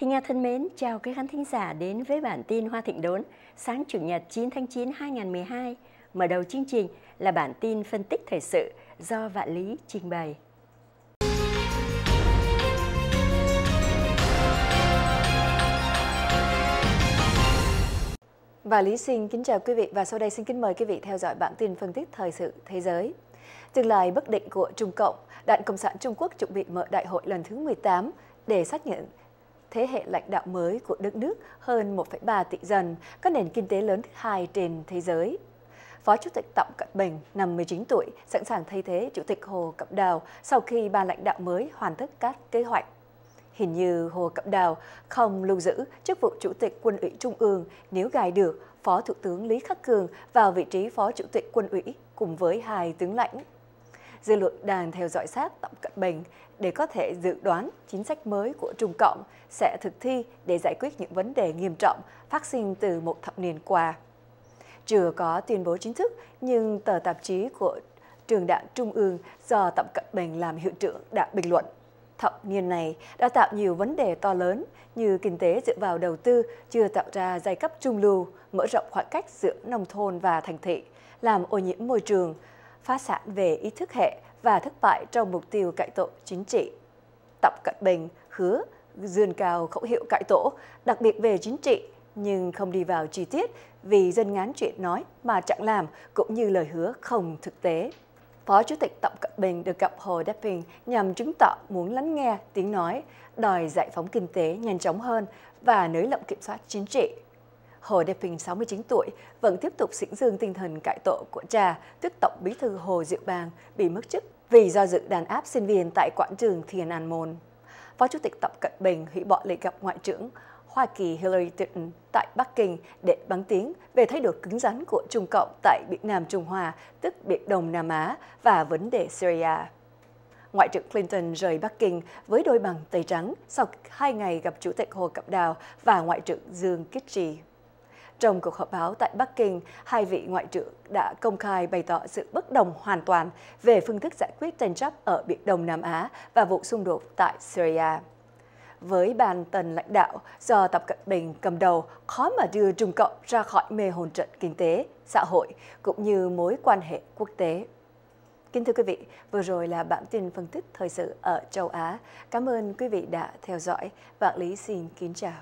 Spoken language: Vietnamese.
thì Nga thân mến, chào quý khán thính giả đến với bản tin Hoa Thịnh Đốn sáng Chủ nhật 9 tháng 9 2012. Mở đầu chương trình là bản tin phân tích thời sự do Vạn Lý trình bày. Và Lý xin kính chào quý vị và sau đây xin kính mời quý vị theo dõi bản tin phân tích thời sự thế giới. Tương lai bất định của Trung Cộng, Đảng Cộng sản Trung Quốc chuẩn bị mở đại hội lần thứ 18 để xác nhận thế hệ lãnh đạo mới của đất nước hơn 1,3 tỷ dân, các nền kinh tế lớn thứ hai trên thế giới. Phó Chủ tịch Tập Cận Bình, 59 tuổi, sẵn sàng thay thế Chủ tịch Hồ Cẩm Đào sau khi ba lãnh đạo mới hoàn tất các kế hoạch. Hình như Hồ Cẩm Đào không lưu giữ chức vụ Chủ tịch Quân ủy Trung ương nếu gài được Phó Thủ tướng Lý Khắc Cường vào vị trí Phó Chủ tịch Quân ủy cùng với hai tướng lãnh. Dư luận đang theo dõi sát tổng Cận Bình để có thể dự đoán chính sách mới của Trung Cộng sẽ thực thi để giải quyết những vấn đề nghiêm trọng phát sinh từ một thập niên qua. Chưa có tuyên bố chính thức, nhưng tờ tạp chí của trường đảng Trung ương do Tập Cận Bình làm hiệu trưởng đã bình luận. Thập niên này đã tạo nhiều vấn đề to lớn như kinh tế dựa vào đầu tư chưa tạo ra giai cấp trung lưu, mở rộng khoảng cách giữa nông thôn và thành thị, làm ô nhiễm môi trường, phá sản về ý thức hệ và thất bại trong mục tiêu cải tổ chính trị. Tập Cận Bình hứa dương cao khẩu hiệu cải tổ, đặc biệt về chính trị, nhưng không đi vào chi tiết vì dân ngán chuyện nói mà chẳng làm cũng như lời hứa không thực tế. Phó Chủ tịch Tập Cận Bình được gặp Hồ Đắc Bình nhằm chứng tỏ muốn lắng nghe tiếng nói, đòi giải phóng kinh tế nhanh chóng hơn và nới lỏng kiểm soát chính trị. Hồ Đẹp Bình 69 tuổi vẫn tiếp tục xỉn dương tinh thần cải tổ của cha, tức Tổng bí thư Hồ Diệu Bang bị mất chức vì do dự đàn áp sinh viên tại quảng trường Thiên An Môn. Phó Chủ tịch Tập Cận Bình hủy bỏ lễ gặp Ngoại trưởng Hoa Kỳ Hillary Clinton tại Bắc Kinh để bắn tiếng về thái độ cứng rắn của Trung Cộng tại Biển Nam Trung Hoa, tức Biển Đông Nam Á và vấn đề Syria. Ngoại trưởng Clinton rời Bắc Kinh với đôi bằng Tây Trắng sau hai ngày gặp Chủ tịch Hồ Cẩm Đào và Ngoại trưởng Dương Kitchi. Trong cuộc họp báo tại Bắc Kinh, hai vị ngoại trưởng đã công khai bày tỏ sự bất đồng hoàn toàn về phương thức giải quyết tranh chấp ở Biển Đông Nam Á và vụ xung đột tại Syria. Với bàn tần lãnh đạo do Tập Cận Bình cầm đầu, khó mà đưa Trung Cộng ra khỏi mê hồn trận kinh tế, xã hội cũng như mối quan hệ quốc tế. Kính thưa quý vị, vừa rồi là bản tin phân tích thời sự ở châu Á. Cảm ơn quý vị đã theo dõi. Vạn Lý xin kính chào.